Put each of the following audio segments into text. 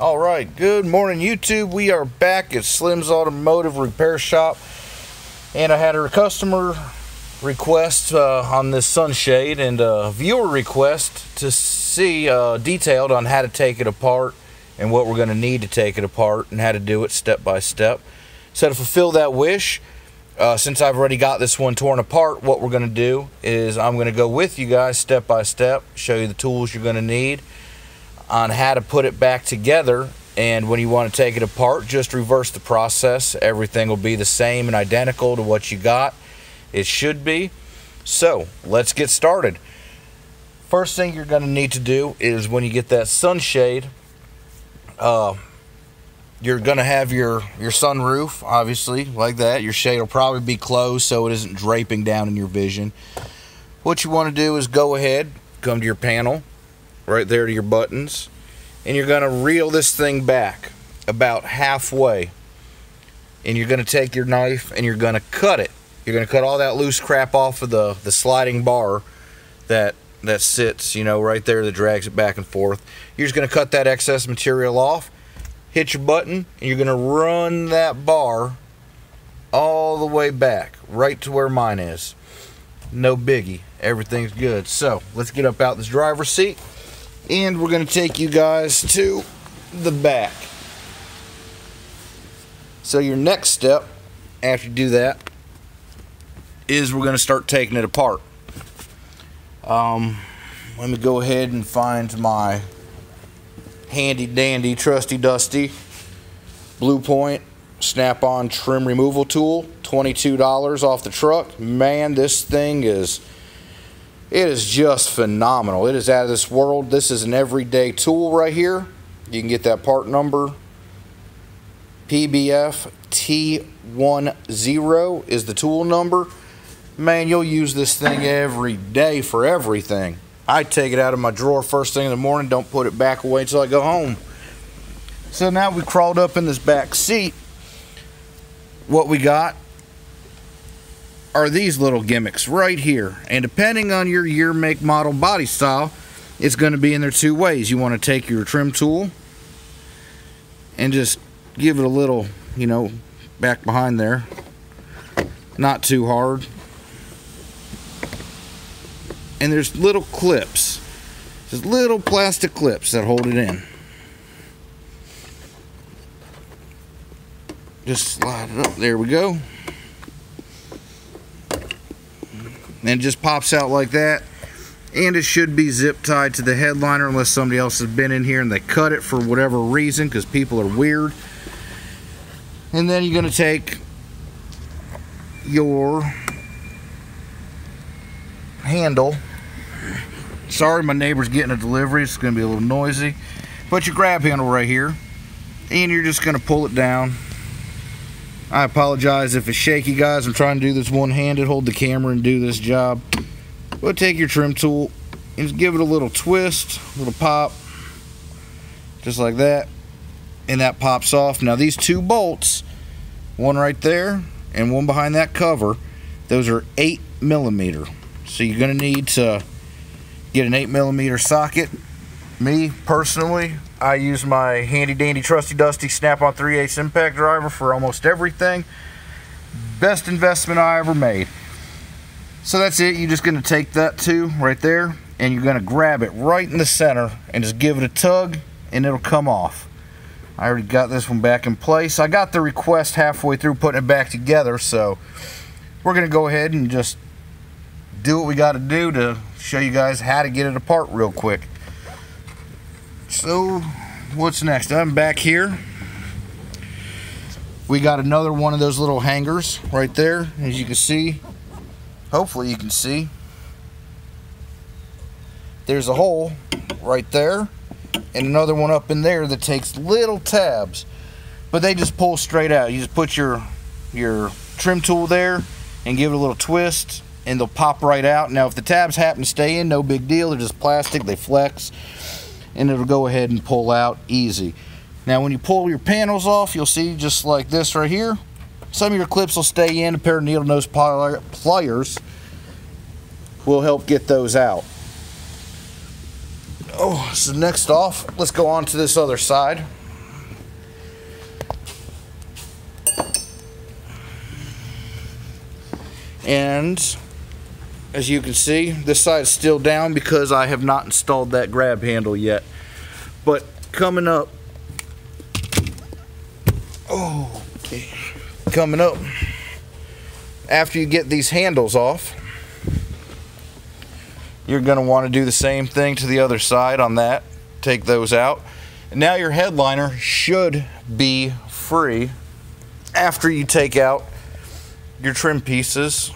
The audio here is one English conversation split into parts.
All right, good morning, YouTube. We are back at Slim's Automotive Repair Shop, and I had a customer request uh, on this sunshade and a viewer request to see uh, detailed on how to take it apart and what we're going to need to take it apart and how to do it step by step. So to fulfill that wish, uh, since I've already got this one torn apart, what we're going to do is I'm going to go with you guys step by step, show you the tools you're going to need on how to put it back together. And when you want to take it apart, just reverse the process. Everything will be the same and identical to what you got. It should be. So let's get started. First thing you're going to need to do is when you get that sunshade, uh, you're going to have your, your sunroof, obviously, like that. Your shade will probably be closed so it isn't draping down in your vision. What you want to do is go ahead, come to your panel, right there to your buttons and you're going to reel this thing back about halfway and you're going to take your knife and you're going to cut it. You're going to cut all that loose crap off of the the sliding bar that that sits you know right there that drags it back and forth. You're just going to cut that excess material off hit your button and you're going to run that bar all the way back right to where mine is. No biggie. Everything's good. So let's get up out this driver's seat and we're going to take you guys to the back. So your next step after you do that is we're going to start taking it apart. Um, let me go ahead and find my handy dandy trusty dusty blue point snap-on trim removal tool $22 off the truck man this thing is it is just phenomenal. It is out of this world. This is an everyday tool right here. You can get that part number. PBF T10 is the tool number. Man, you'll use this thing every day for everything. I take it out of my drawer first thing in the morning, don't put it back away until I go home. So now we crawled up in this back seat. What we got are these little gimmicks right here. And depending on your year, make, model, body style, it's going to be in there two ways. You want to take your trim tool and just give it a little, you know, back behind there. Not too hard. And there's little clips. Just little plastic clips that hold it in. Just slide it up. There we go. And it just pops out like that. And it should be zip tied to the headliner unless somebody else has been in here and they cut it for whatever reason because people are weird. And then you're going to take your handle. Sorry my neighbor's getting a delivery. It's going to be a little noisy. But your grab handle right here. And you're just going to pull it down I apologize if it's shaky, guys. I'm trying to do this one-handed, hold the camera and do this job. But take your trim tool and give it a little twist, a little pop, just like that. And that pops off. Now these two bolts, one right there and one behind that cover, those are 8 millimeter. So you're going to need to get an 8 millimeter socket. Me, personally, I use my handy dandy trusty dusty snap-on 3 8 impact driver for almost everything. Best investment I ever made. So that's it. You're just going to take that two right there and you're going to grab it right in the center and just give it a tug and it'll come off. I already got this one back in place. I got the request halfway through putting it back together so we're going to go ahead and just do what we got to do to show you guys how to get it apart real quick. So, what's next? I'm back here. We got another one of those little hangers right there, as you can see. Hopefully you can see. There's a hole right there, and another one up in there that takes little tabs, but they just pull straight out. You just put your your trim tool there and give it a little twist, and they'll pop right out. Now, if the tabs happen to stay in, no big deal. They're just plastic. They flex and it'll go ahead and pull out easy. Now when you pull your panels off, you'll see just like this right here, some of your clips will stay in, a pair of needle nose pliers will help get those out. Oh, so next off, let's go on to this other side. And as you can see, this side's still down because I have not installed that grab handle yet. But coming up, oh, okay. coming up, after you get these handles off, you're going to want to do the same thing to the other side on that. Take those out. And now your headliner should be free after you take out your trim pieces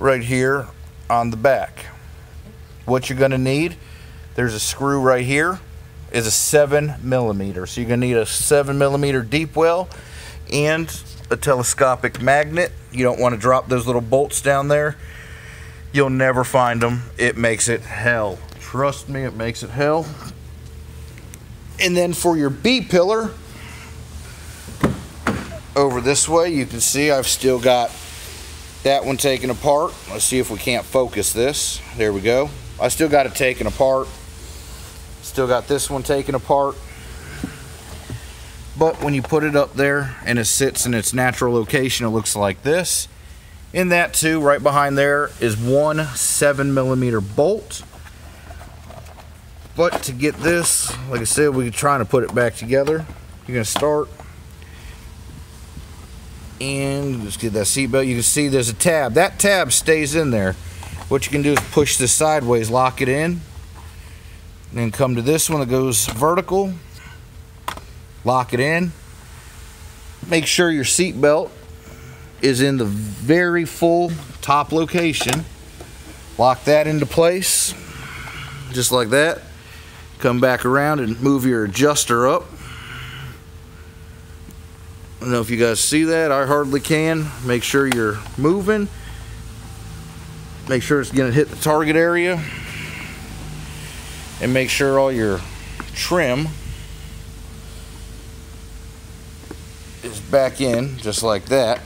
right here on the back. What you're going to need, there's a screw right here, is a 7 millimeter. So you're going to need a 7 millimeter deep well and a telescopic magnet. You don't want to drop those little bolts down there. You'll never find them. It makes it hell. Trust me, it makes it hell. And then for your B pillar, over this way, you can see I've still got that one taken apart. Let's see if we can't focus this. There we go. I still got it taken apart. Still got this one taken apart. But when you put it up there and it sits in its natural location, it looks like this. In that too, right behind there is one seven millimeter bolt. But to get this, like I said, we're trying to put it back together. You're gonna start and just get that seatbelt. You can see there's a tab. That tab stays in there. What you can do is push this sideways, lock it in, then come to this one that goes vertical, lock it in. Make sure your seatbelt is in the very full top location. Lock that into place, just like that. Come back around and move your adjuster up. I don't know if you guys see that. I hardly can. Make sure you're moving. Make sure it's going to hit the target area. And make sure all your trim is back in just like that.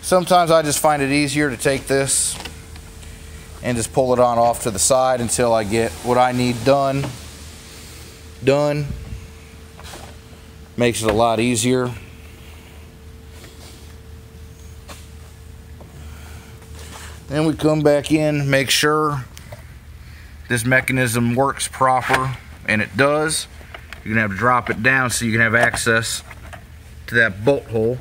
Sometimes I just find it easier to take this and just pull it on off to the side until I get what I need done. Done makes it a lot easier. Then we come back in, make sure this mechanism works proper, and it does. You're gonna have to drop it down so you can have access to that bolt hole.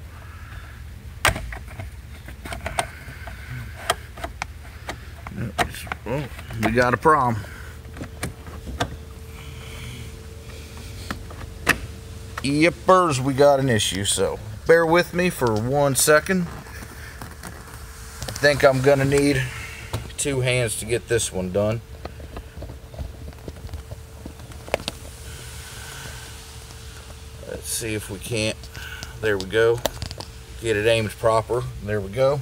Oh, we got a problem. Yippers, we got an issue, so bear with me for one second. I think I'm gonna need two hands to get this one done. Let's see if we can't. There we go. Get it aimed proper. There we go.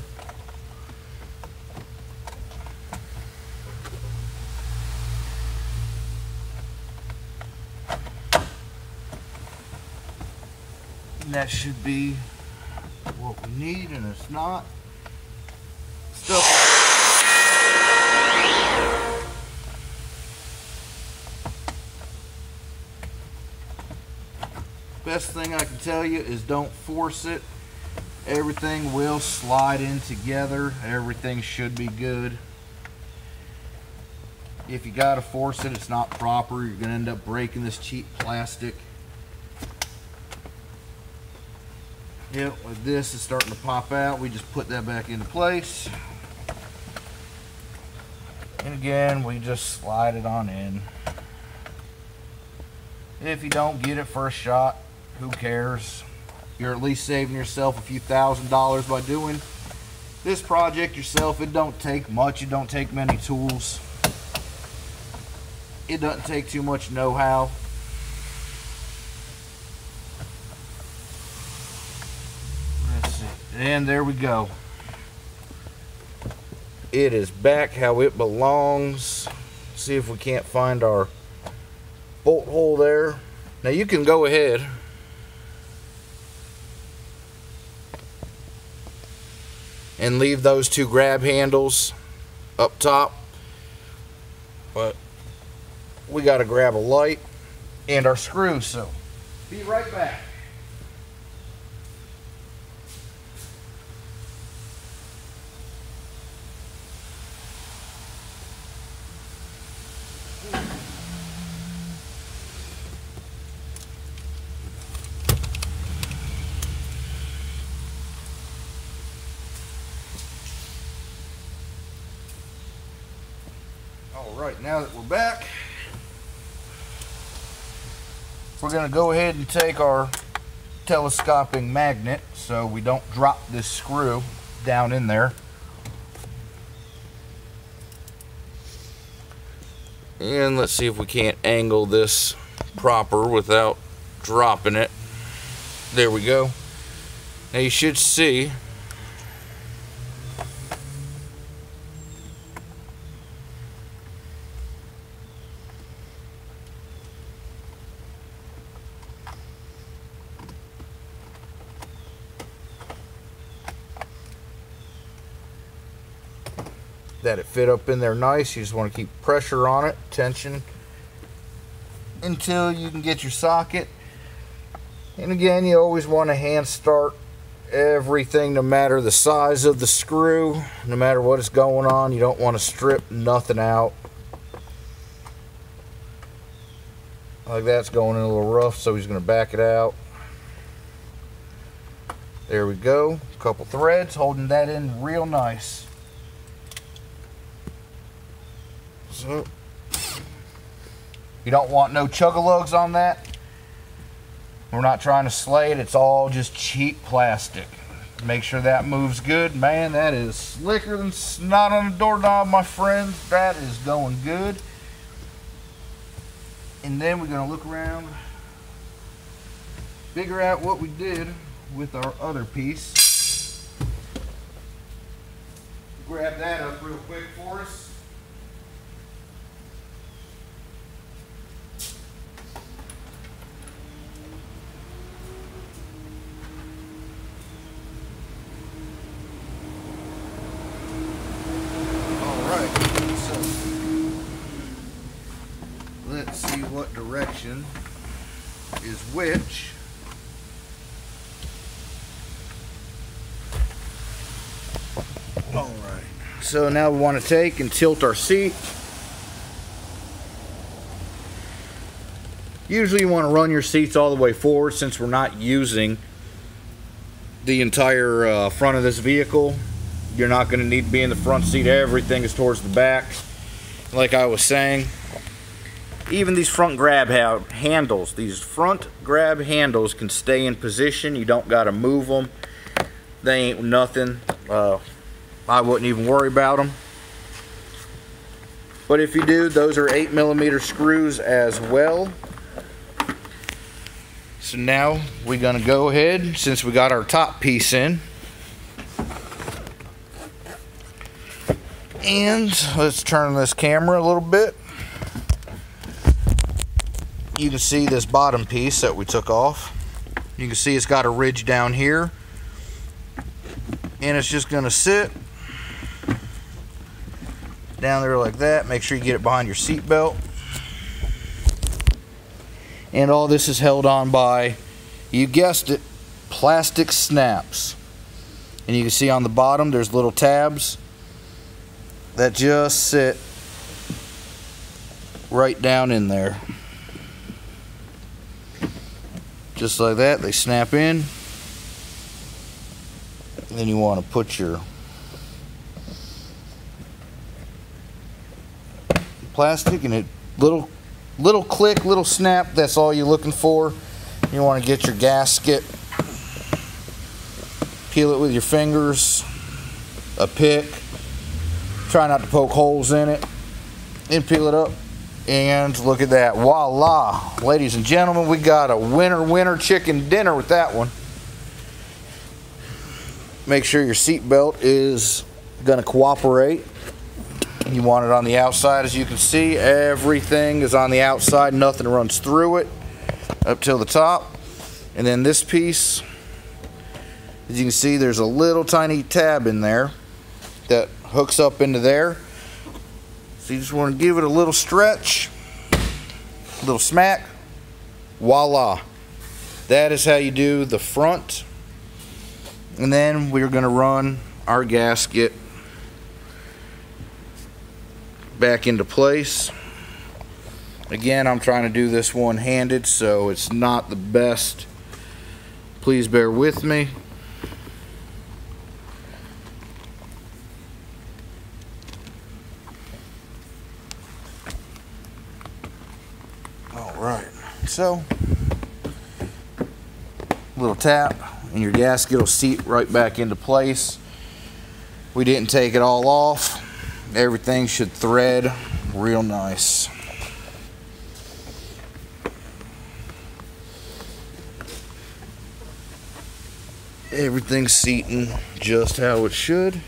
That should be what we need, and it's not. Best thing I can tell you is don't force it. Everything will slide in together. Everything should be good. If you gotta force it, it's not proper. You're gonna end up breaking this cheap plastic. Yep, this is starting to pop out. We just put that back into place. And again, we just slide it on in. If you don't get it first shot, who cares? You're at least saving yourself a few thousand dollars by doing this project yourself. It don't take much. It don't take many tools. It doesn't take too much know-how. And there we go. It is back how it belongs. See if we can't find our bolt hole there. Now you can go ahead. And leave those two grab handles up top. But we got to grab a light and our screws. So be right back. Right, now that we're back, we're going to go ahead and take our telescoping magnet so we don't drop this screw down in there. And let's see if we can't angle this proper without dropping it. There we go. Now you should see fit up in there nice. You just want to keep pressure on it, tension, until you can get your socket. And again, you always want to hand start everything no matter the size of the screw, no matter what is going on. You don't want to strip nothing out. Like that's going in a little rough, so he's going to back it out. There we go. A couple threads holding that in real nice. So, you don't want no chug-a-lugs on that. We're not trying to slay it. It's all just cheap plastic. Make sure that moves good. Man, that is slicker than snot on a doorknob, my friends. That is going good. And then we're going to look around, figure out what we did with our other piece. Grab that up real quick for us. what direction is which. All right. So now we want to take and tilt our seat. Usually you want to run your seats all the way forward since we're not using the entire uh, front of this vehicle. You're not going to need to be in the front seat. Everything is towards the back. Like I was saying, even these front grab ha handles, these front grab handles can stay in position. You don't got to move them. They ain't nothing. Uh, I wouldn't even worry about them. But if you do, those are 8 millimeter screws as well. So now we're going to go ahead, since we got our top piece in, and let's turn this camera a little bit you can see this bottom piece that we took off. You can see it's got a ridge down here. And it's just going to sit down there like that. Make sure you get it behind your seat belt. And all this is held on by, you guessed it, plastic snaps. And you can see on the bottom there's little tabs that just sit right down in there just like that they snap in. Then you want to put your plastic and it. Little little click little snap that's all you're looking for. You want to get your gasket. Peel it with your fingers. A pick. Try not to poke holes in it. And peel it up and look at that. Voila. Ladies and gentlemen, we got a winner winner chicken dinner with that one. Make sure your seatbelt is going to cooperate. You want it on the outside as you can see. Everything is on the outside. Nothing runs through it up till the top. And then this piece, as you can see, there's a little tiny tab in there that hooks up into there so you just want to give it a little stretch, a little smack, voila. That is how you do the front. And then we're going to run our gasket back into place. Again, I'm trying to do this one-handed, so it's not the best. Please bear with me. Right. So, little tap, and your gasket will seat right back into place. We didn't take it all off. Everything should thread real nice. Everything's seating just how it should.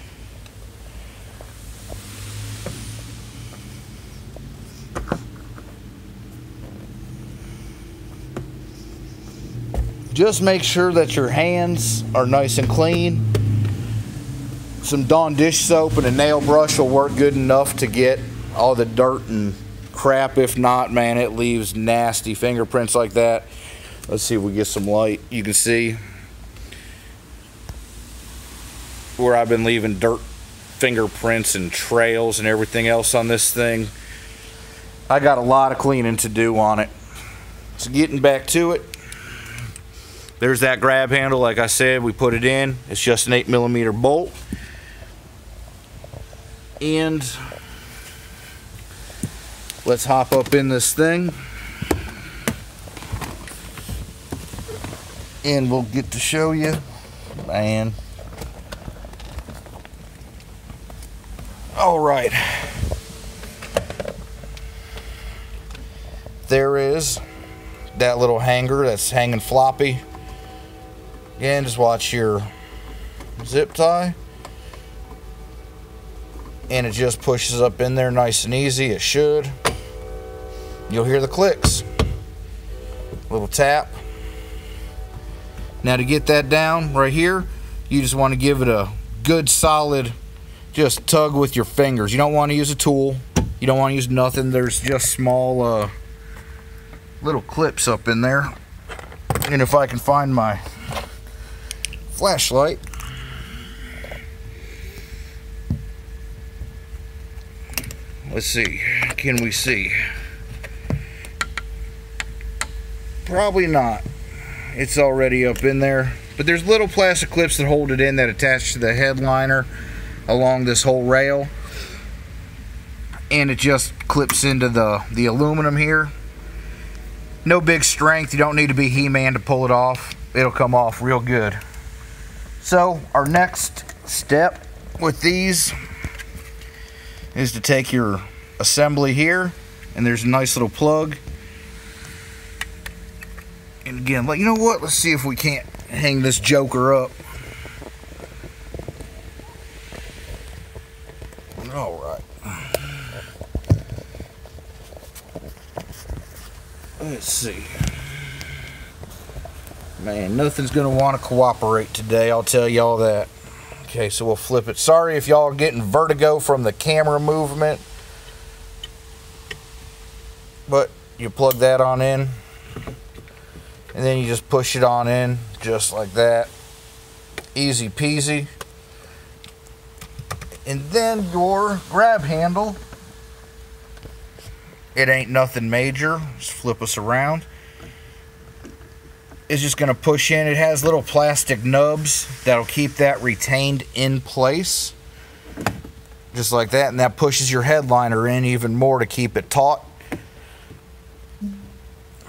Just make sure that your hands are nice and clean. Some Dawn dish soap and a nail brush will work good enough to get all the dirt and crap. If not, man, it leaves nasty fingerprints like that. Let's see if we get some light. You can see where I've been leaving dirt fingerprints and trails and everything else on this thing. I got a lot of cleaning to do on it. So getting back to it, there's that grab handle. Like I said, we put it in. It's just an 8 millimeter bolt. And let's hop up in this thing. And we'll get to show you. Man. All right. There is that little hanger that's hanging floppy Again, just watch your zip tie. And it just pushes up in there nice and easy. It should. You'll hear the clicks. Little tap. Now to get that down right here, you just want to give it a good solid just tug with your fingers. You don't want to use a tool. You don't want to use nothing. There's just small uh, little clips up in there. And if I can find my flashlight. Let's see. Can we see? Probably not. It's already up in there. But there's little plastic clips that hold it in that attach to the headliner along this whole rail. And it just clips into the, the aluminum here. No big strength. You don't need to be He-Man to pull it off. It'll come off real good. So our next step with these is to take your assembly here and there's a nice little plug. And again like you know what? Let's see if we can't hang this joker up. All right. Let's see Man, nothing's going to want to cooperate today, I'll tell y'all that. Okay, so we'll flip it. Sorry if y'all are getting vertigo from the camera movement. But you plug that on in. And then you just push it on in, just like that. Easy peasy. And then your grab handle. It ain't nothing major. Just flip us around is just going to push in. It has little plastic nubs that'll keep that retained in place. Just like that. And that pushes your headliner in even more to keep it taut.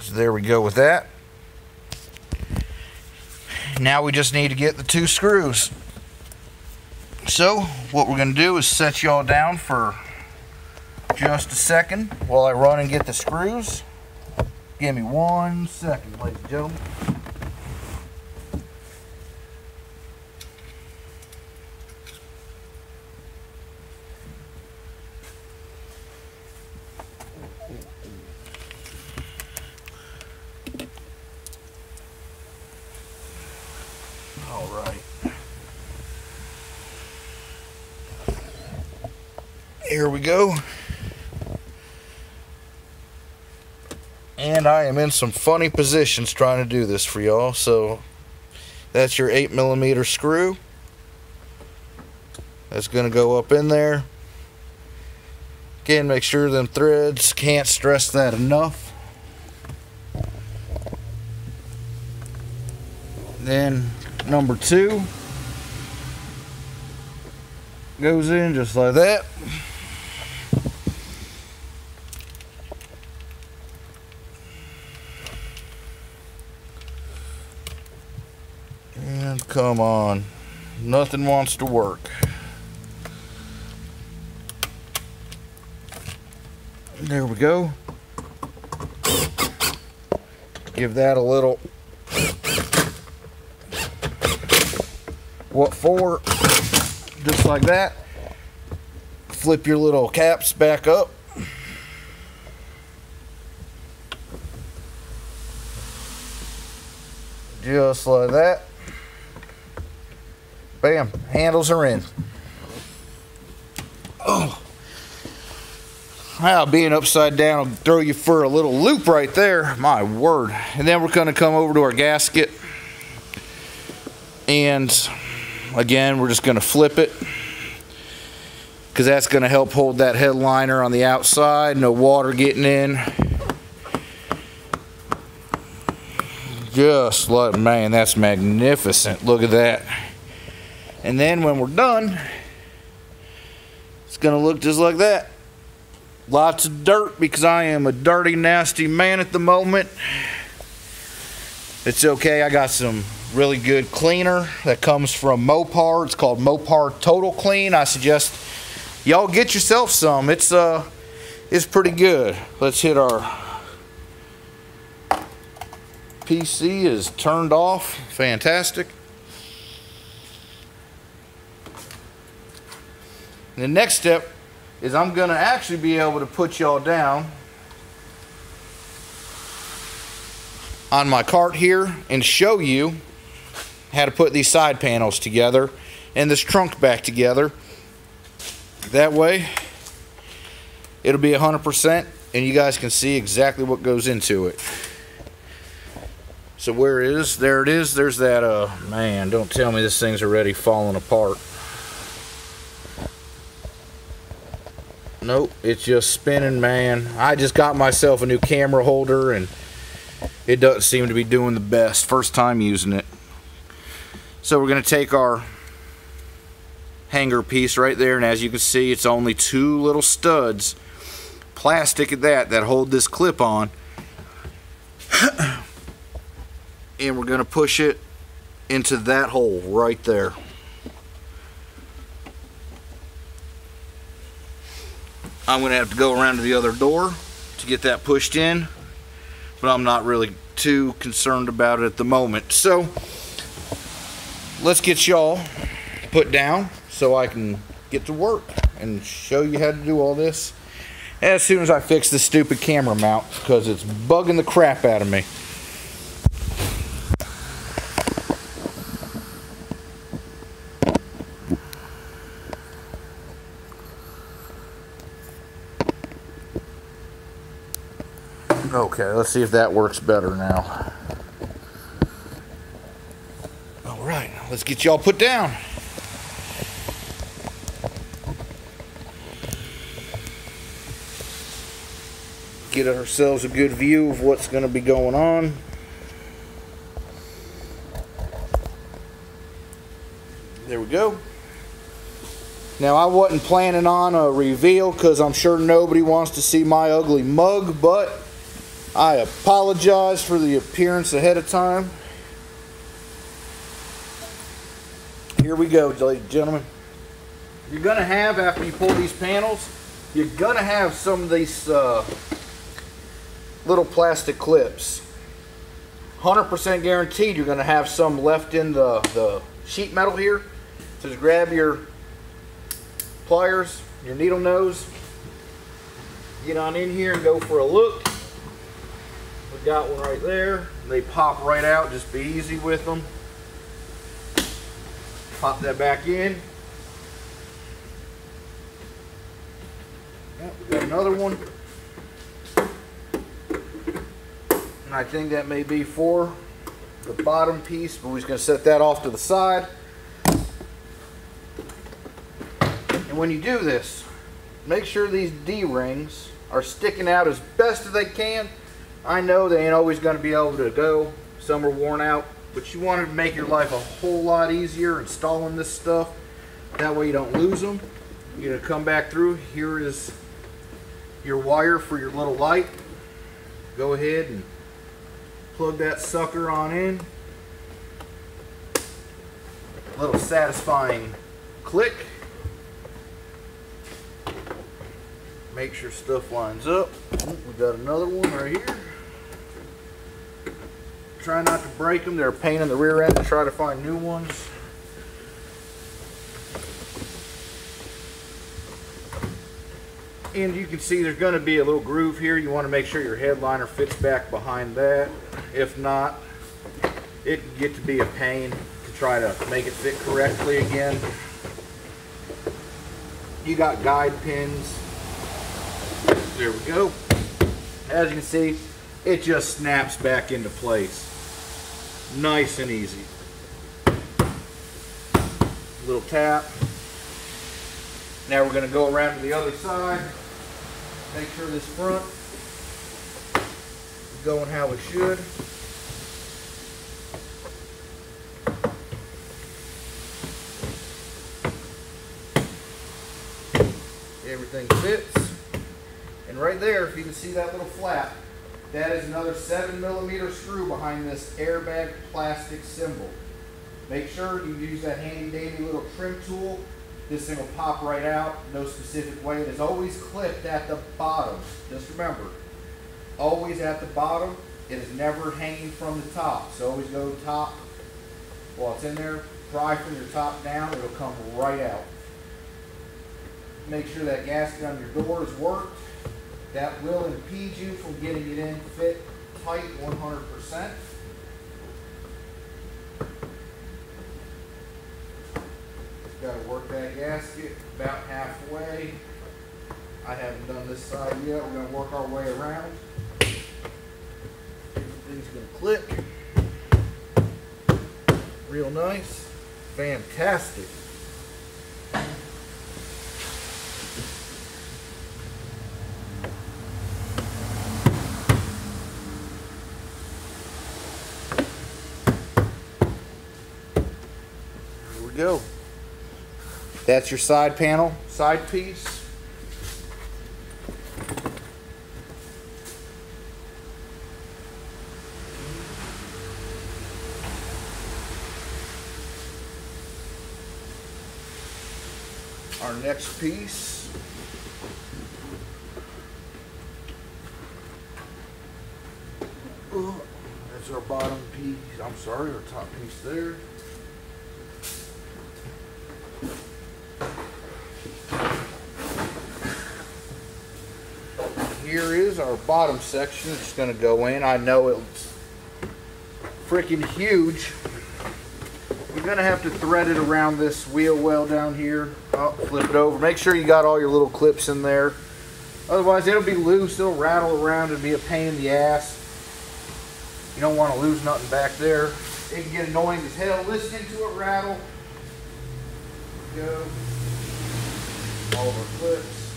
So there we go with that. Now we just need to get the two screws. So what we're going to do is set y'all down for just a second while I run and get the screws. Give me one second, ladies and gentlemen. All right. Here we go. And I am in some funny positions trying to do this for y'all. So that's your 8 millimeter screw. That's going to go up in there. Again, make sure them threads, can't stress that enough. Then number two goes in just like that. Come on. Nothing wants to work. There we go. Give that a little what for just like that flip your little caps back up just like that bam handles are in oh Wow, being upside down will throw you for a little loop right there. My word. And then we're going to come over to our gasket. And again, we're just going to flip it. Because that's going to help hold that headliner on the outside. No water getting in. Just like, man, that's magnificent. Look at that. And then when we're done, it's going to look just like that. Lots of dirt because I am a dirty, nasty man at the moment. It's okay. I got some really good cleaner that comes from Mopar. It's called Mopar Total Clean. I suggest y'all get yourself some. It's uh, it's pretty good. Let's hit our PC is turned off. Fantastic. The next step is I'm going to actually be able to put y'all down on my cart here and show you how to put these side panels together and this trunk back together. That way it'll be 100% and you guys can see exactly what goes into it. So where is, there it is, there's that, uh, man, don't tell me this thing's already falling apart. Nope, it's just spinning, man. I just got myself a new camera holder and it doesn't seem to be doing the best. First time using it. So we're going to take our hanger piece right there and as you can see it's only two little studs plastic at that that hold this clip on and we're going to push it into that hole right there I'm to have to go around to the other door to get that pushed in, but I'm not really too concerned about it at the moment. So let's get y'all put down so I can get to work and show you how to do all this as soon as I fix this stupid camera mount because it's bugging the crap out of me. Okay, let's see if that works better now. All right, let's get y'all put down. Get ourselves a good view of what's going to be going on. There we go. Now, I wasn't planning on a reveal because I'm sure nobody wants to see my ugly mug, but I apologize for the appearance ahead of time. Here we go, ladies and gentlemen. You're going to have, after you pull these panels, you're going to have some of these uh, little plastic clips. 100% guaranteed you're going to have some left in the, the sheet metal here. So just grab your pliers, your needle nose, get on in here and go for a look got one right there. They pop right out, just be easy with them. Pop that back in. Yep, we got another one. And I think that may be for the bottom piece, but we're just going to set that off to the side. And when you do this, make sure these D-rings are sticking out as best as they can I know they ain't always going to be able to go. Some are worn out, but you want to make your life a whole lot easier installing this stuff. That way you don't lose them. You're going to come back through. Here is your wire for your little light. Go ahead and plug that sucker on in. little satisfying click. Make sure stuff lines up. We got another one right here. Try not to break them. They're a pain in the rear end to try to find new ones. And you can see there's going to be a little groove here. You want to make sure your headliner fits back behind that. If not, it can get to be a pain to try to make it fit correctly again. You got guide pins. There we go. As you can see, it just snaps back into place. Nice and easy. Little tap. Now we're going to go around to the other side. Make sure this front is going how it should. Everything fits. And right there, if you can see that little flap, that is another 7 millimeter screw behind this airbag plastic symbol. Make sure you use that handy dandy little trim tool. This thing will pop right out, no specific way. It is always clipped at the bottom. Just remember, always at the bottom. It is never hanging from the top. So always go top while it's in there. Pry from your top down, it'll come right out. Make sure that gasket on your door is worked. That will impede you from getting it in fit tight 100%. Got to work that gasket about halfway. I haven't done this side yet. We're going to work our way around. Everything's going to click. Real nice. Fantastic. Go. That's your side panel, side piece. Our next piece. Oh, That's our bottom piece, I'm sorry, our top piece there. Here is our bottom section. It's going to go in. I know it's freaking huge. You're going to have to thread it around this wheel well down here. Oh, flip it over. Make sure you got all your little clips in there. Otherwise, it'll be loose. It'll rattle around and be a pain in the ass. You don't want to lose nothing back there. It can get annoying as hell listening to it rattle. Go. All of our clips.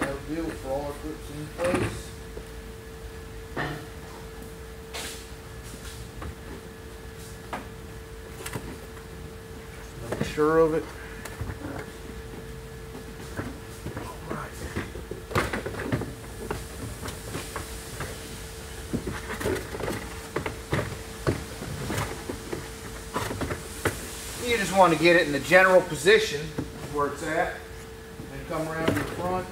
That'll for all our clips in place. Make sure of it. Want to get it in the general position where it's at. And come around to the front.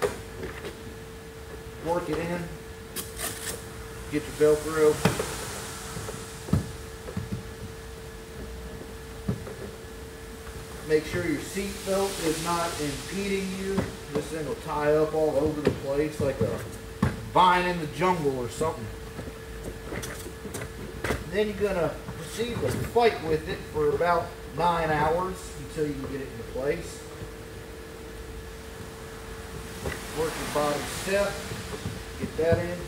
Work it in. Get your Velcro. Make sure your seat belt is not impeding you. This thing will tie up all over the place like a vine in the jungle or something. Then you're gonna proceed to fight with it for about nine hours until you can get it into place. Work your bottom step, get that in.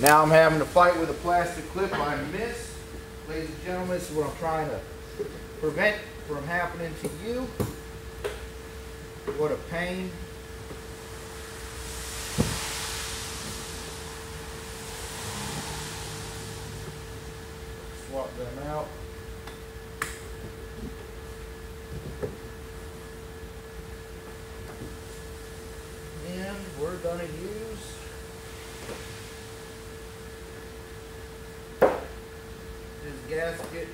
Now I'm having to fight with a plastic clip I missed. Ladies and gentlemen, this is what I'm trying to prevent from happening to you. What a pain. Swap them out. And we're gonna use this gasket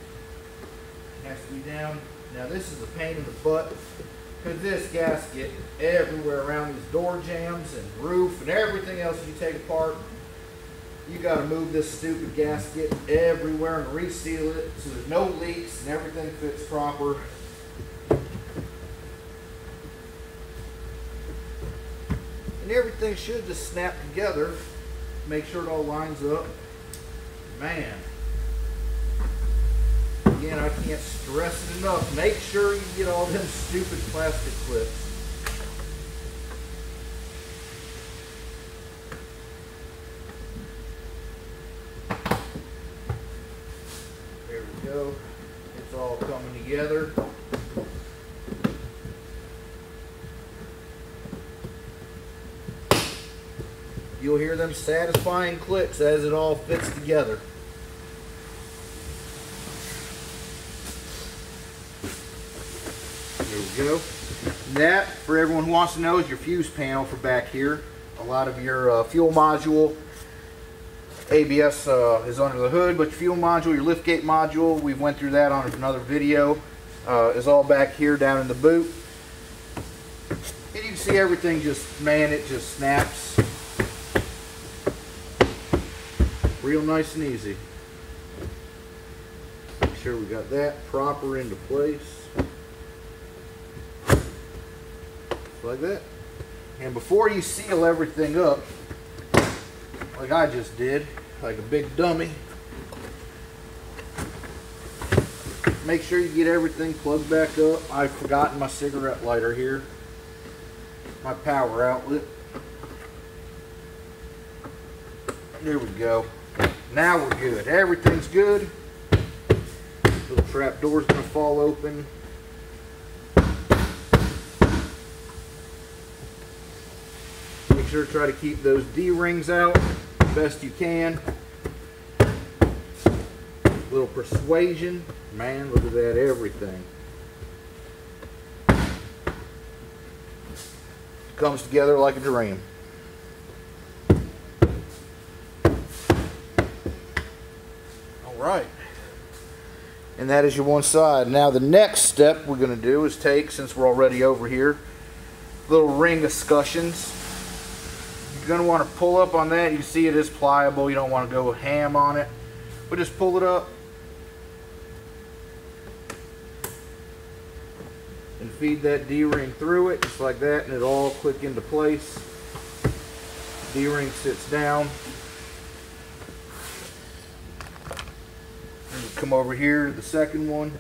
has to be down. Now this is a pain in the butt because this gasket everywhere around these door jambs and roof and everything else you take apart. You got to move this stupid gasket everywhere and reseal it so there's no leaks and everything fits proper. And everything should just snap together. Make sure it all lines up. Man, again, I can't stress it enough. Make sure you get all them stupid plastic clips. There we go. It's all coming together. You'll hear them satisfying clicks as it all fits together. Go. That, for everyone who wants to know, is your fuse panel for back here. A lot of your uh, fuel module, ABS uh, is under the hood, but your fuel module, your liftgate module, we went through that on another video, uh, is all back here down in the boot. And you can see everything just, man, it just snaps. Real nice and easy. Make sure we got that proper into place. Like that. And before you seal everything up, like I just did, like a big dummy, make sure you get everything plugged back up. I've forgotten my cigarette lighter here, my power outlet. There we go. Now we're good. Everything's good. Little trap door's gonna fall open. Sure to try to keep those D-rings out best you can. Little persuasion. Man, look at that, everything. Comes together like a dream. All right. And that is your one side. Now the next step we're going to do is take, since we're already over here, little ring escutcheons you're going to want to pull up on that. You see it is pliable. You don't want to go ham on it. But just pull it up. And feed that D-ring through it, just like that, and it'll all click into place. D-ring sits down. Come over here to the second one.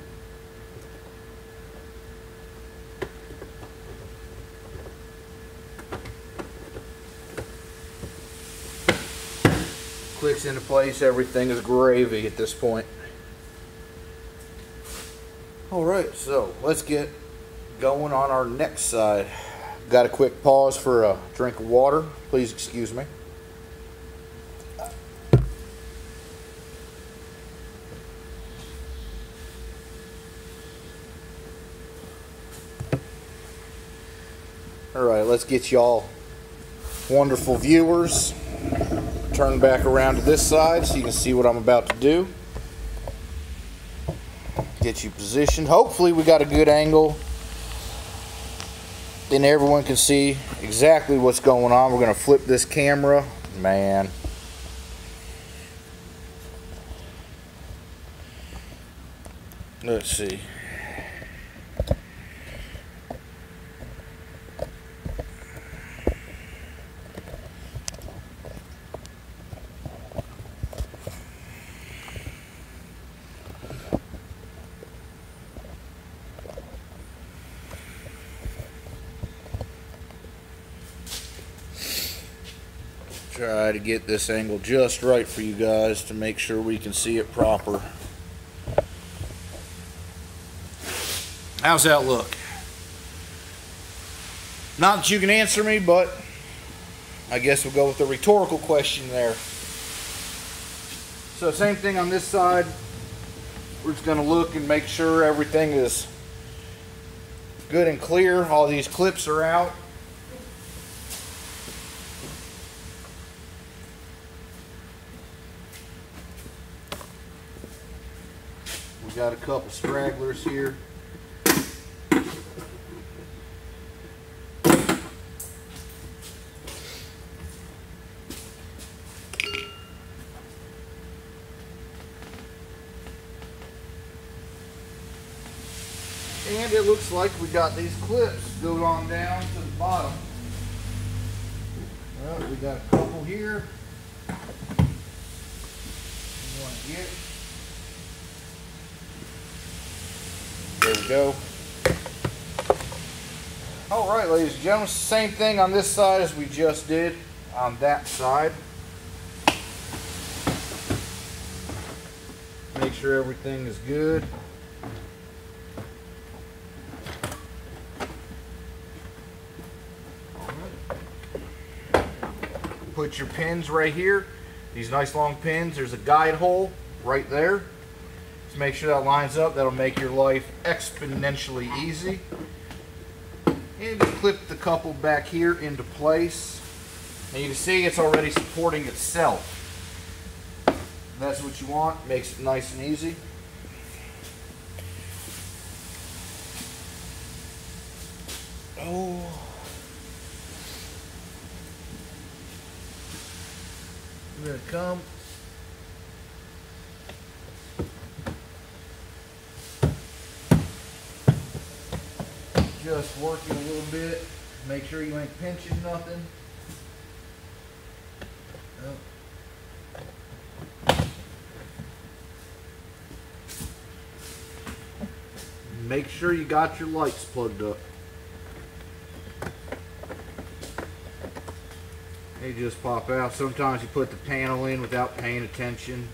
Clicks into place. Everything is gravy at this point. All right, so let's get going on our next side. Got a quick pause for a drink of water. Please excuse me. All right, let's get y'all wonderful viewers turn back around to this side so you can see what I'm about to do. Get you positioned. Hopefully we got a good angle. Then everyone can see exactly what's going on. We're going to flip this camera. Man. Let's see. try to get this angle just right for you guys to make sure we can see it proper. How's that look? Not that you can answer me, but I guess we'll go with the rhetorical question there. So same thing on this side. we're just going to look and make sure everything is good and clear. All these clips are out. Got a couple stragglers here. And it looks like we got these clips go on down to the bottom. Well, we got a couple here. To get? There we go. All right, ladies and gentlemen, same thing on this side as we just did on that side. Make sure everything is good. put your pins right here. These nice long pins. There's a guide hole right there. Make sure that lines up. That'll make your life exponentially easy. And clip the couple back here into place. And you can see it's already supporting itself. That's what you want. Makes it nice and easy. Oh. We're gonna come. Just working a little bit. Make sure you ain't pinching nothing. Make sure you got your lights plugged up. They just pop out. Sometimes you put the panel in without paying attention.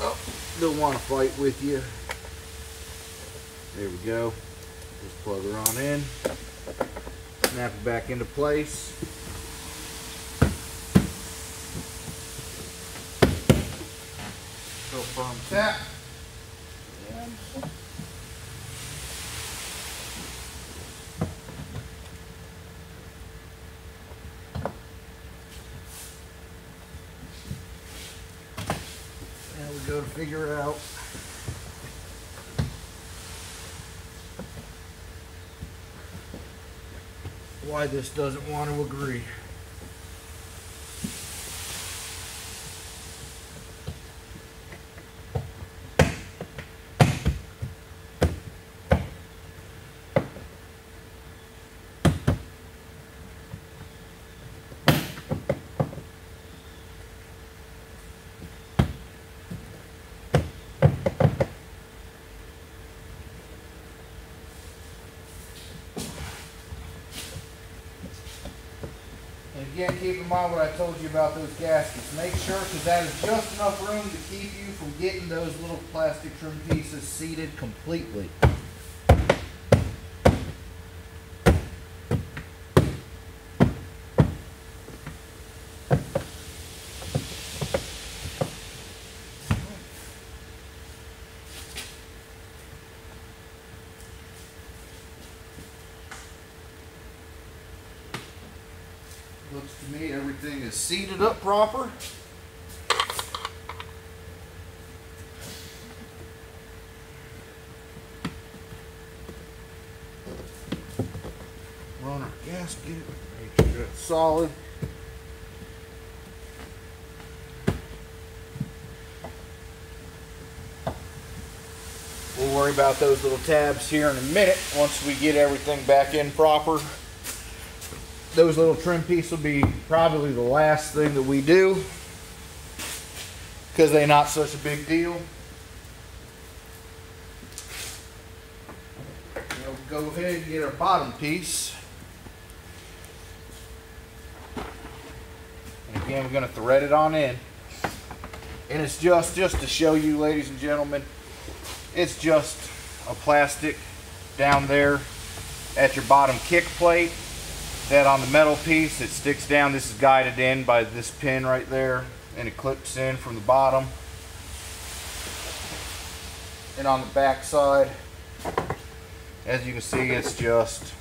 Oh, don't want to fight with you. There we go. Just plug her on in. Snap it back into place. Still firm tap. go to figure out this doesn't want to agree. Again, keep in mind what I told you about those gaskets. Make sure, because that is just enough room to keep you from getting those little plastic trim pieces seated completely. Looks to me everything seated up proper. Run our gasket, make sure it's solid. We'll worry about those little tabs here in a minute once we get everything back in proper those little trim pieces will be probably the last thing that we do because they're not such a big deal. We'll go ahead and get our bottom piece. And again, we're going to thread it on in. And it's just, just to show you, ladies and gentlemen, it's just a plastic down there at your bottom kick plate that on the metal piece it sticks down this is guided in by this pin right there and it clips in from the bottom And on the back side, as you can see, it's just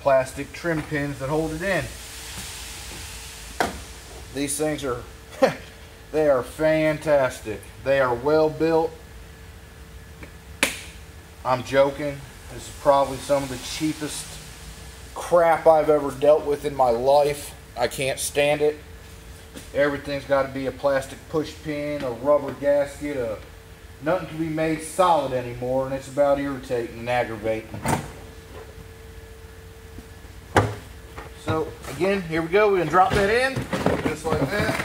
plastic trim pins that hold it in. These things are, they are fantastic. They are well built. I'm joking. This is probably some of the cheapest crap I've ever dealt with in my life. I can't stand it. Everything's got to be a plastic push pin, a rubber gasket, a nothing can be made solid anymore, and it's about irritating and aggravating. So again, here we go. We're gonna drop that in, just like that.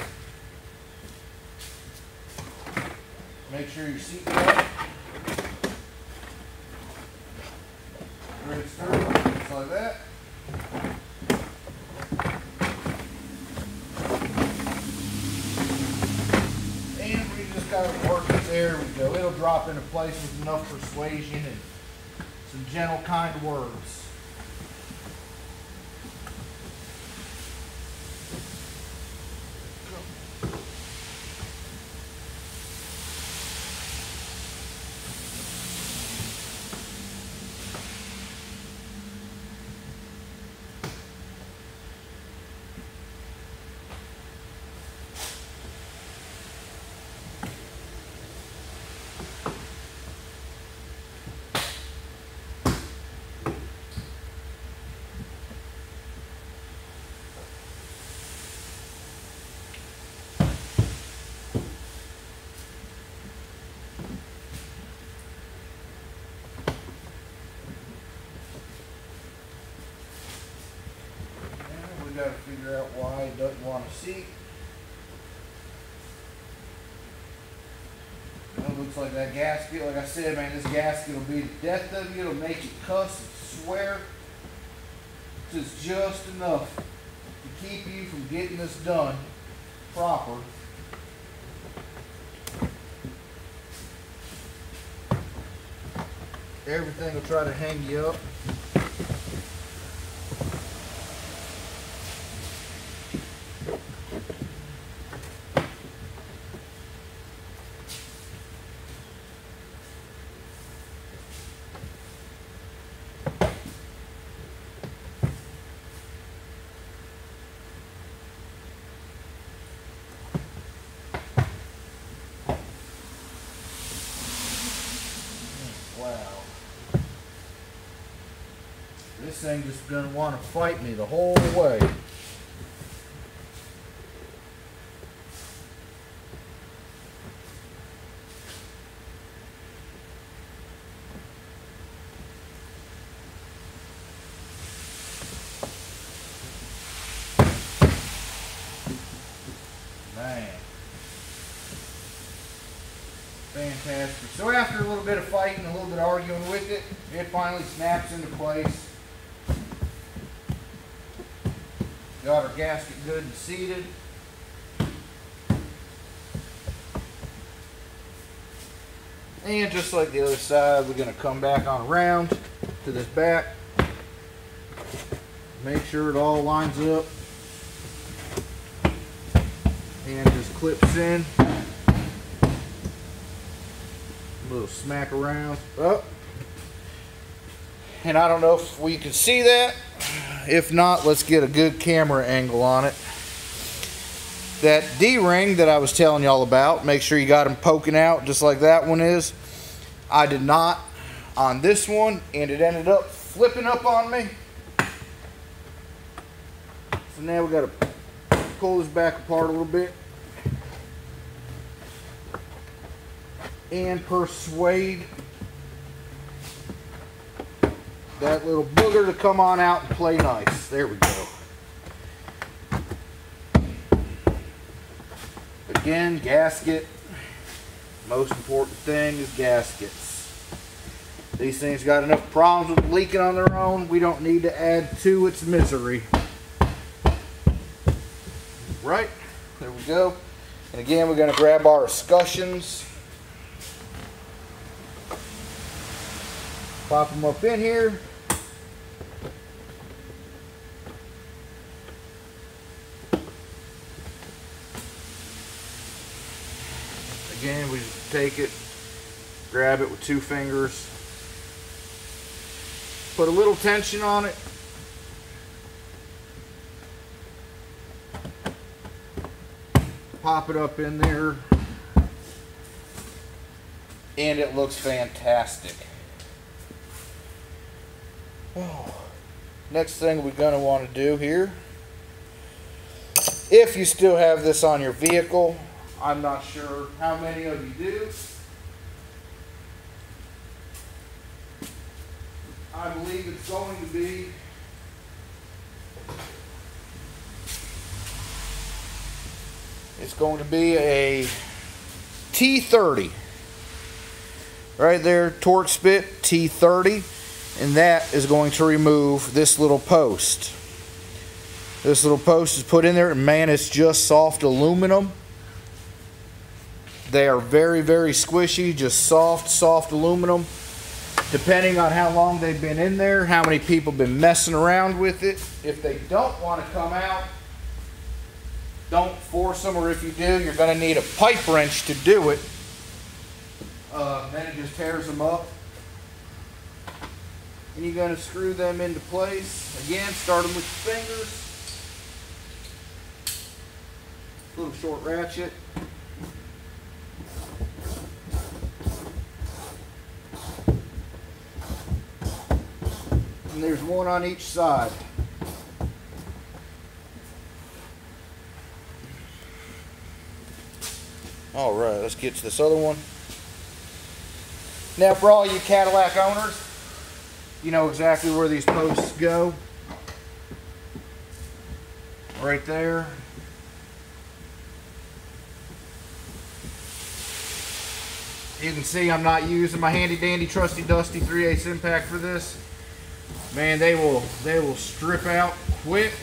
Make sure your seat belt just like that. And we just gotta work it. There we go. It'll drop into place with enough persuasion and some gentle, kind words. And we gotta figure out why want to seat. It looks like that gasket, like I said, man, this gasket will be the death of you. It'll make you cuss and swear. It's just enough to keep you from getting this done proper. Everything will try to hang you up. Wow. This thing just gonna want to fight me the whole way. Man. Fantastic. So after a little bit of fighting, a little bit of arguing with it, it finally snaps into place. Got our gasket good and seated. And just like the other side, we're going to come back on around to this back. Make sure it all lines up. And just clips in A little smack around up. And I don't know if we can see that. If not, let's get a good camera angle on it. That D-ring that I was telling y'all about, make sure you got them poking out just like that one is. I did not on this one, and it ended up flipping up on me. So now we got to pull this back apart a little bit. and persuade that little booger to come on out and play nice. There we go. Again, gasket. Most important thing is gaskets. These things got enough problems with leaking on their own. We don't need to add to its misery. Right, there we go. And again, we're going to grab our escutcheons. Pop them up in here. Again, we take it, grab it with two fingers. Put a little tension on it. Pop it up in there. And it looks fantastic. Next thing we're going to want to do here, if you still have this on your vehicle, I'm not sure how many of you do. I believe it's going to be it's going to be a T30 right there Torx bit T30 and that is going to remove this little post. This little post is put in there, and man, it's just soft aluminum. They are very, very squishy, just soft, soft aluminum. Depending on how long they've been in there, how many people have been messing around with it. If they don't want to come out, don't force them, or if you do, you're going to need a pipe wrench to do it. Uh, then it just tears them up and you're going to screw them into place. Again, start them with your fingers. Little short ratchet. And there's one on each side. All right, let's get to this other one. Now for all you Cadillac owners, you know exactly where these posts go. Right there. You can see I'm not using my handy dandy trusty dusty 3 8 impact for this. Man, they will they will strip out quick.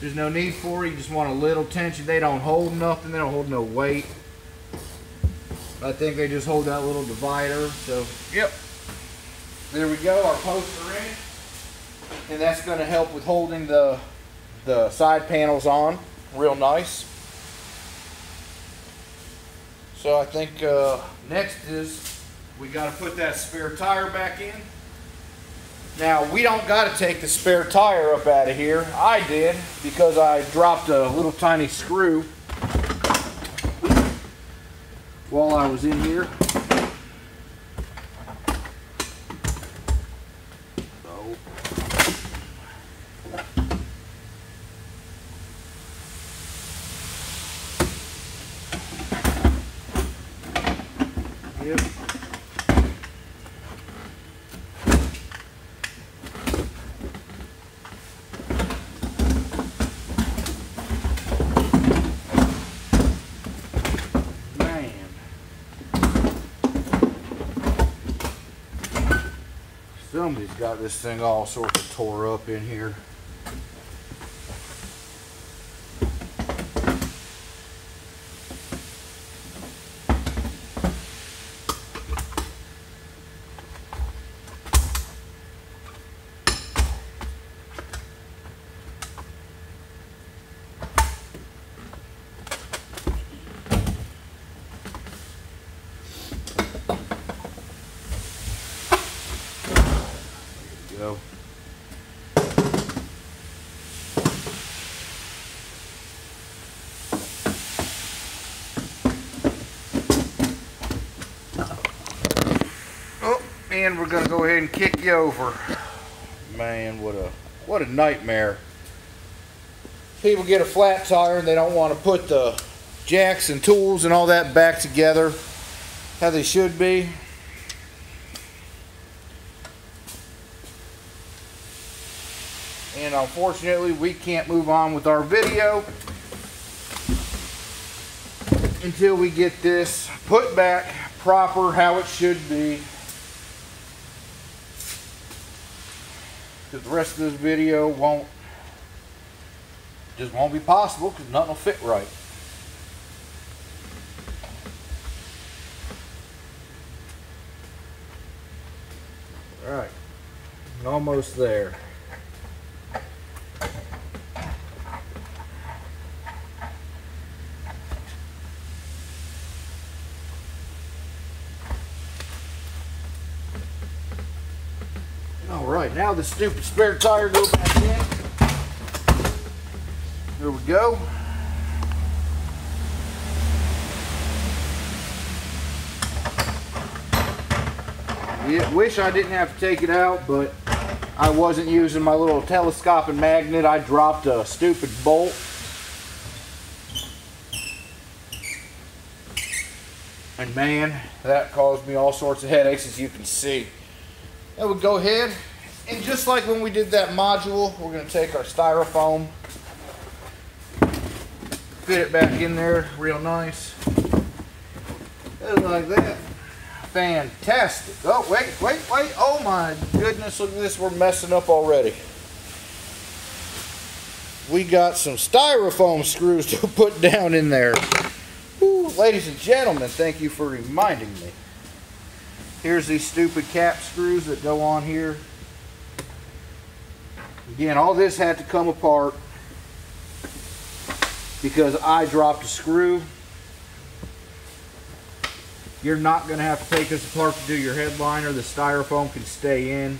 There's no need for it. You just want a little tension. They don't hold nothing. They don't hold no weight. I think they just hold that little divider. So, yep, there we go, our posts are in. And that's going to help with holding the, the side panels on real nice. So I think uh, next is we got to put that spare tire back in. Now we don't got to take the spare tire up out of here. I did because I dropped a little tiny screw while I was in here. Got this thing all sorts of tore up in here. go. And we're gonna go ahead and kick you over. Man, what a what a nightmare. People get a flat tire and they don't want to put the jacks and tools and all that back together how they should be. and unfortunately we can't move on with our video until we get this put back proper how it should be because the rest of this video won't just won't be possible because nothing will fit right. All right. Almost there right, the stupid spare tire go back in. There we go. Yeah, wish I didn't have to take it out, but I wasn't using my little telescoping magnet. I dropped a stupid bolt. And man, that caused me all sorts of headaches as you can see. Now would go ahead and just like when we did that module, we're going to take our styrofoam, fit it back in there real nice. Just like that. Fantastic. Oh, wait, wait, wait. Oh my goodness, look at this. We're messing up already. We got some styrofoam screws to put down in there. Ladies and gentlemen, thank you for reminding me. Here's these stupid cap screws that go on here. Again, all this had to come apart because I dropped a screw you're not going to have to take this apart to do your headliner. The styrofoam can stay in.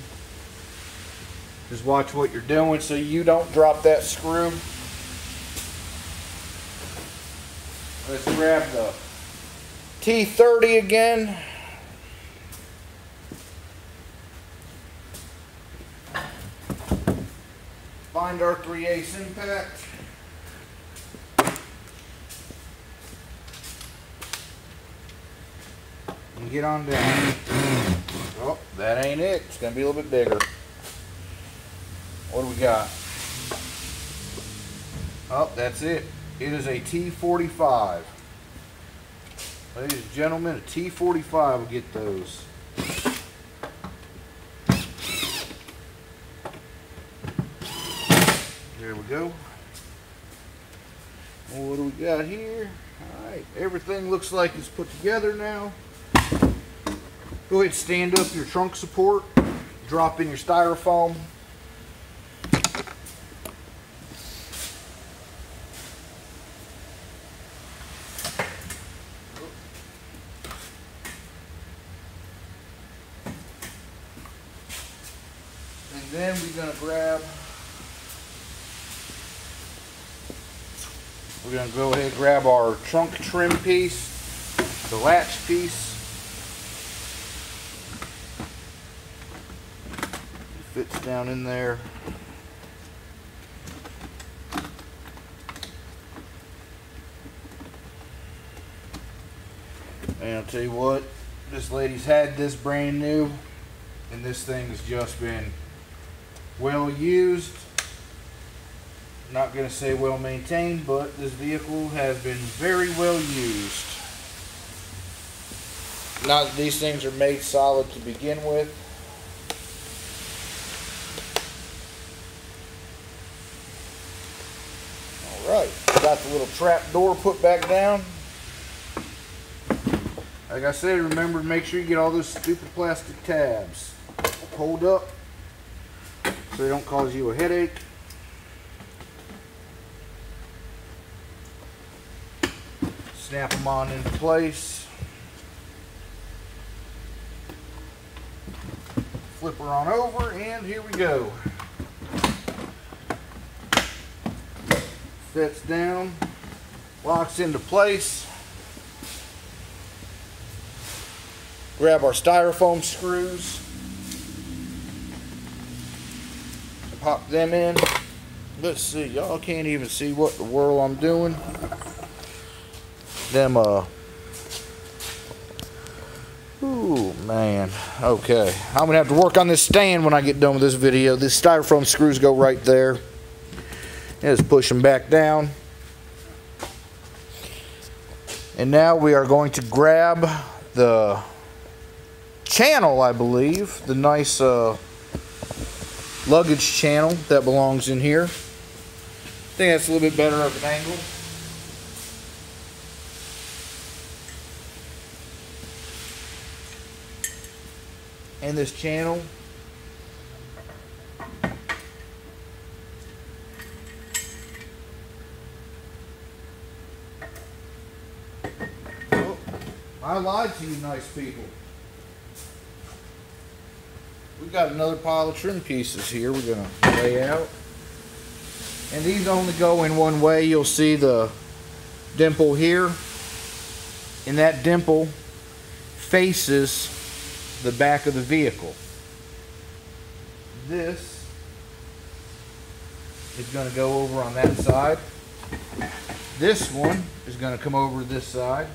Just watch what you're doing so you don't drop that screw. Let's grab the T30 again. Find our 3 ace impact. and get on down. Oh, that ain't it. It's going to be a little bit bigger. What do we got? Oh, that's it. It is a T45. Ladies and gentlemen, a T45 will get those. There we go. What do we got here? Alright, everything looks like it's put together now. Go ahead and stand up your trunk support, drop in your styrofoam. And then we're going to grab, we're going to go ahead and grab our trunk trim piece, the latch piece, fits down in there. And I'll tell you what, this lady's had this brand new, and this thing has just been well used. Not going to say well maintained, but this vehicle has been very well used. Not that these things are made solid to begin with. Alright, got the little trap door put back down. Like I said, remember to make sure you get all those stupid plastic tabs pulled up so they don't cause you a headache. Snap them on into place. Flip her on over and here we go. sets down, locks into place. Grab our styrofoam screws, pop them in. Let's see, y'all can't even see what the whirl I'm doing. Them, uh, Ooh, man. Okay. I'm going to have to work on this stand when I get done with this video. These styrofoam screws go right there. Just push them back down. And now we are going to grab the channel, I believe, the nice uh, luggage channel that belongs in here. I think that's a little bit better of an angle. And this channel oh, I lied to you nice people. We've got another pile of trim pieces here we're gonna lay out. And these only go in one way. You'll see the dimple here. And that dimple faces the back of the vehicle. This is going to go over on that side. This one is going to come over to this side.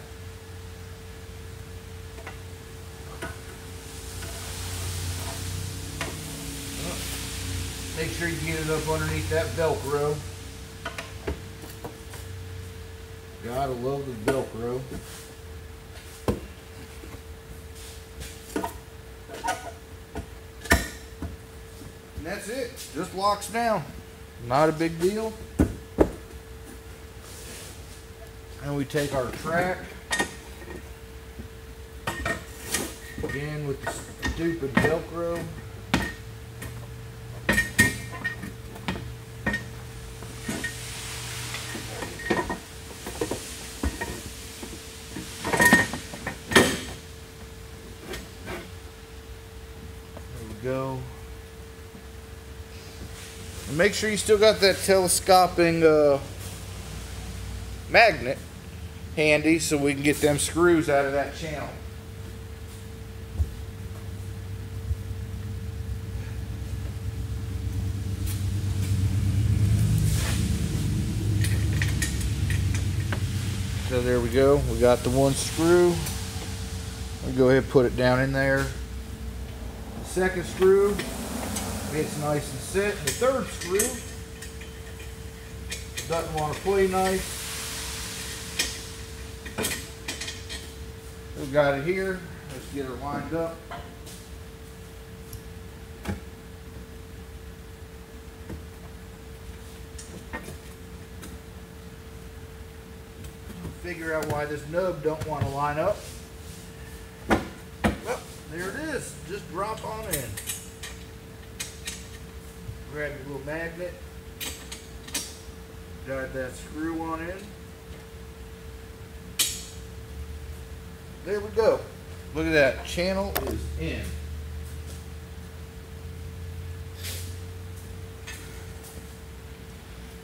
Make sure you get it up underneath that Velcro. Gotta love the Velcro. And that's it. Just locks down. Not a big deal. And we take our track. Again with the stupid Velcro. go. And make sure you still got that telescoping uh, magnet handy so we can get them screws out of that channel. So there we go. We got the one screw. We go ahead and put it down in there second screw gets nice and set. The third screw doesn't want to play nice. We've got it here. Let's get her lined up. Figure out why this nub don't want to line up. Well, There it is. Just drop on in. Grab your little magnet. Got that screw on in. There we go. Look at that. Channel is in.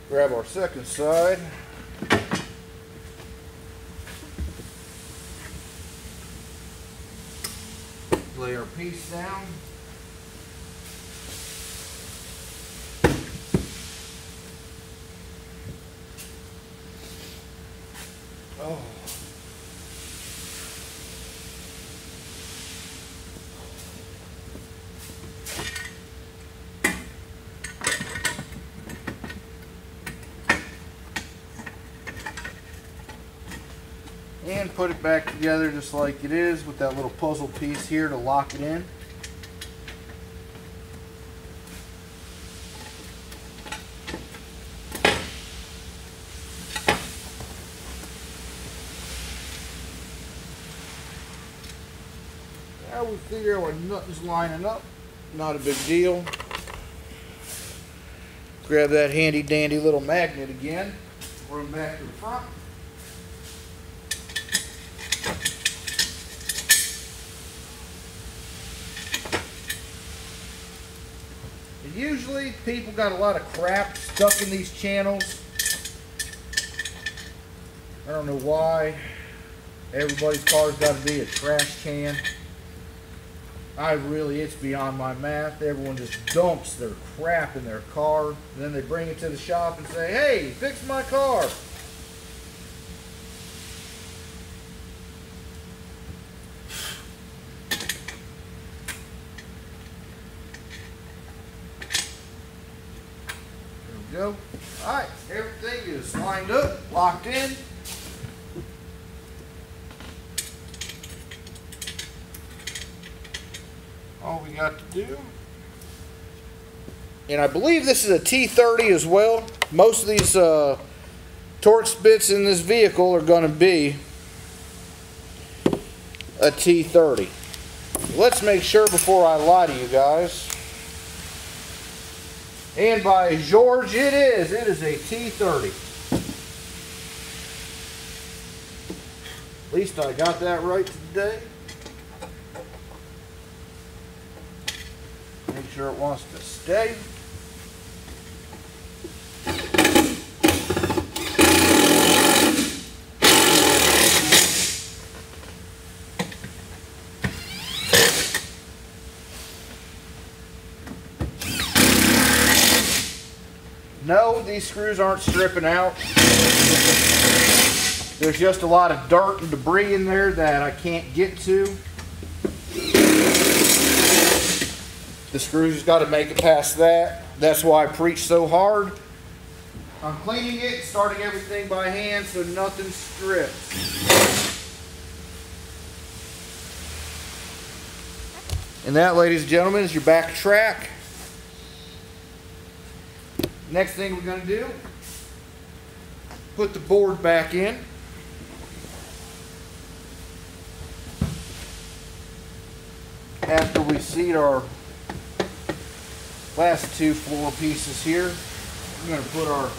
Grab our second side. lay our piece down. Put it back together just like it is with that little puzzle piece here to lock it in. Now we figure our nothing's lining up. Not a big deal. Grab that handy dandy little magnet again. Run back to the front. Usually people got a lot of crap stuck in these channels. I don't know why. Everybody's car's got to be a trash can. I really, it's beyond my math. Everyone just dumps their crap in their car. Then they bring it to the shop and say, hey, fix my car. go. Alright, everything is lined up, locked in. All we got to do. And I believe this is a T30 as well. Most of these uh, Torx bits in this vehicle are going to be a T30. Let's make sure before I lie to you guys. And by George, it is. It is a T30. Least I got that right today. Make sure it wants to stay. No, these screws aren't stripping out. There's just a lot of dirt and debris in there that I can't get to. The screws got to make it past that. That's why I preach so hard. I'm cleaning it, starting everything by hand so nothing strips. And that, ladies and gentlemen, is your back track. Next thing we're going to do, put the board back in. After we seat our last two floor pieces here, I'm going to put our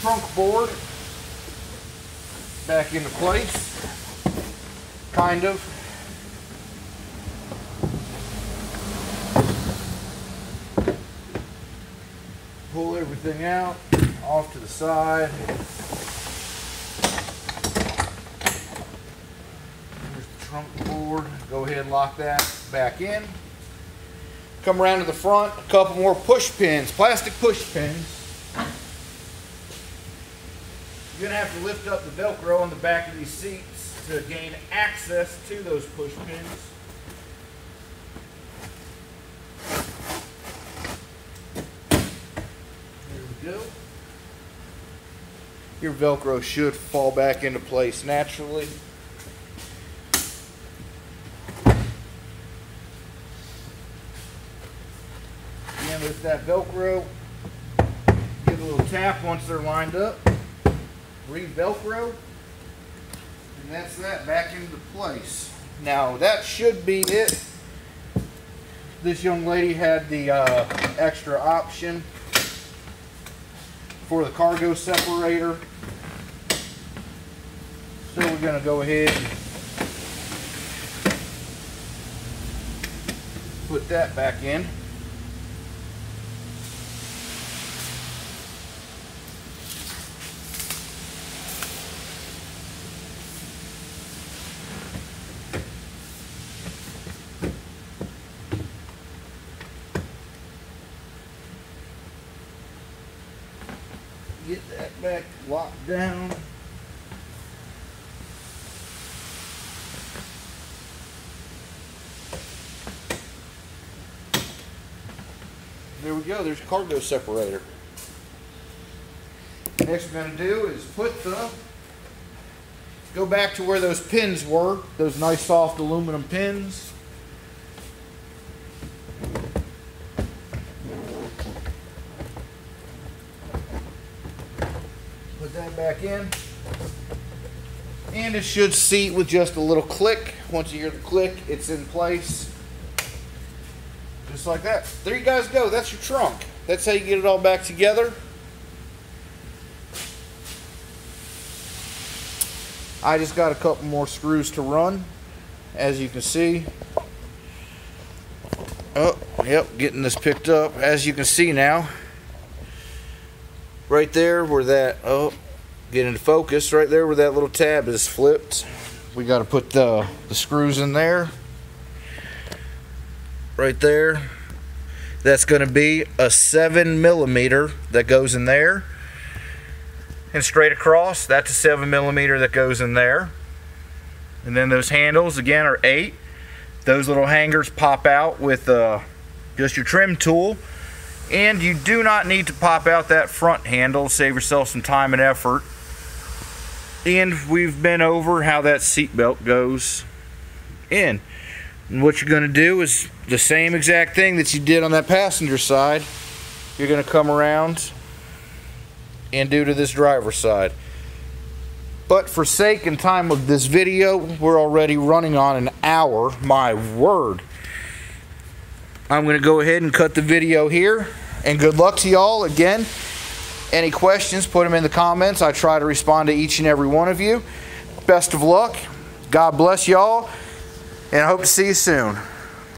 trunk board back into place, kind of. pull everything out off to the side. Here's the trunk board. Go ahead and lock that back in. Come around to the front, a couple more push pins, plastic push pins. You're gonna have to lift up the Velcro on the back of these seats to gain access to those push pins. There we go. Your Velcro should fall back into place naturally. That Velcro, give a little tap once they're lined up. Re-Velcro. And that's that back into place. Now, that should be it. This young lady had the uh, extra option for the cargo separator. So we're going to go ahead and put that back in. get that back locked down. There we go, there's a cargo separator. Next we're going to do is put the, go back to where those pins were, those nice soft aluminum pins. Put that back in. And it should seat with just a little click. Once you hear the click, it's in place. Just like that. There you guys go. That's your trunk. That's how you get it all back together. I just got a couple more screws to run. As you can see. Oh, yep, getting this picked up. As you can see now, right there where that, oh, get into focus right there where that little tab is flipped. We got to put the, the screws in there. Right there. That's going to be a 7 millimeter that goes in there. And straight across, that's a 7 millimeter that goes in there. And then those handles, again, are 8. Those little hangers pop out with uh, just your trim tool. And you do not need to pop out that front handle. Save yourself some time and effort. And we've been over how that seatbelt goes in. And what you're going to do is the same exact thing that you did on that passenger side. You're going to come around and do to this driver's side. But for sake and time of this video, we're already running on an hour. My word. I'm going to go ahead and cut the video here. And good luck to y'all again. Any questions, put them in the comments. I try to respond to each and every one of you. Best of luck. God bless y'all. And I hope to see you soon.